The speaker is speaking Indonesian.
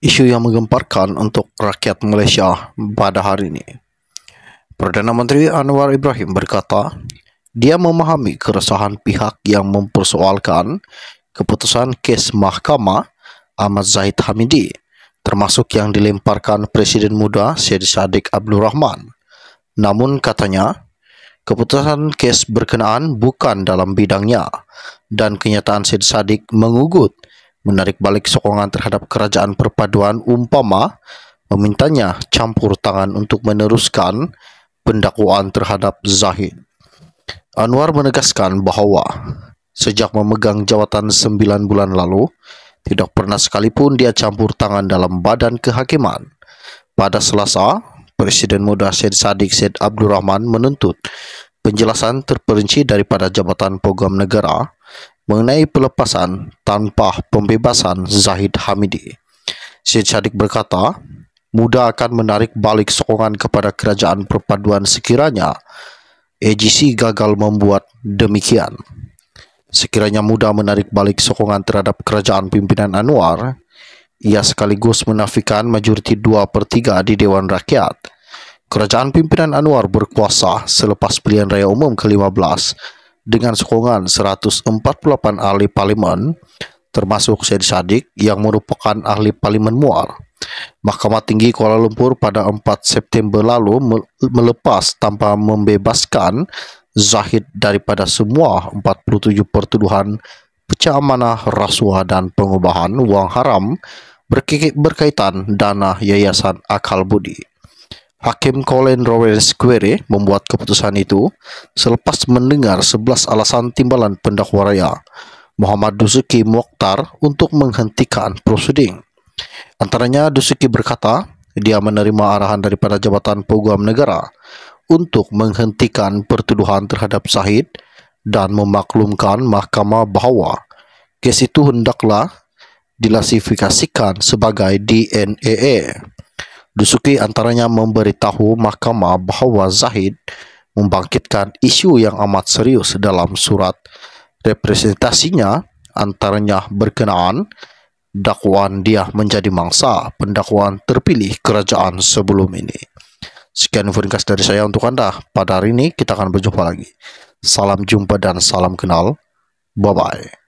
isu yang menggemparkan untuk rakyat Malaysia pada hari ini. Perdana Menteri Anwar Ibrahim berkata, dia memahami keresahan pihak yang mempersoalkan keputusan kes mahkamah Ahmad Zahid Hamidi, termasuk yang dilemparkan Presiden Muda Syed Saddiq Abdul Rahman. Namun katanya, keputusan kes berkenaan bukan dalam bidangnya dan kenyataan Syed Saddiq mengugut menarik balik sokongan terhadap kerajaan perpaduan umpama memintanya campur tangan untuk meneruskan pendakwaan terhadap Zahid. Anwar menegaskan bahawa sejak memegang jawatan sembilan bulan lalu, tidak pernah sekalipun dia campur tangan dalam badan kehakiman. Pada Selasa, Presiden Muda Syed Saddiq Syed Abdul Rahman menuntut penjelasan terperinci daripada Jabatan Program Negara mengenai pelepasan tanpa pembebasan Zahid Hamidi. Syed Sadiq berkata, muda akan menarik balik sokongan kepada kerajaan perpaduan sekiranya AGC gagal membuat demikian. Sekiranya muda menarik balik sokongan terhadap kerajaan pimpinan Anwar, ia sekaligus menafikan majoriti 2 per 3 di Dewan Rakyat. Kerajaan pimpinan Anwar berkuasa selepas pilihan raya umum ke-15 dengan sokongan 148 ahli parlimen termasuk Syed Saddiq yang merupakan ahli parlimen Muar. Mahkamah Tinggi Kuala Lumpur pada 4 September lalu melepas tanpa membebaskan Zahid daripada semua 47 pertuduhan pecah amanah rasuah dan pengubahan wang haram berkaitan dana Yayasan Akal Budi. Hakim Colin Rowan Square membuat keputusan itu selepas mendengar 11 alasan timbalan pendakwa raya Muhammad Dusuki Mokhtar untuk menghentikan proseding. Antaranya Dusuki berkata dia menerima arahan daripada Jabatan Peguam Negara untuk menghentikan pertuduhan terhadap Sahid dan memaklumkan mahkamah bahawa kes itu hendaklah dilasifikasikan sebagai DNAA. Dusuki antaranya memberitahu mahkamah bahawa Zahid membangkitkan isu yang amat serius dalam surat representasinya antaranya berkenaan dakwaan dia menjadi mangsa pendakwaan terpilih kerajaan sebelum ini. Sekian info ringkas dari saya untuk Anda. Pada hari ini kita akan berjumpa lagi. Salam jumpa dan salam kenal. Bye-bye.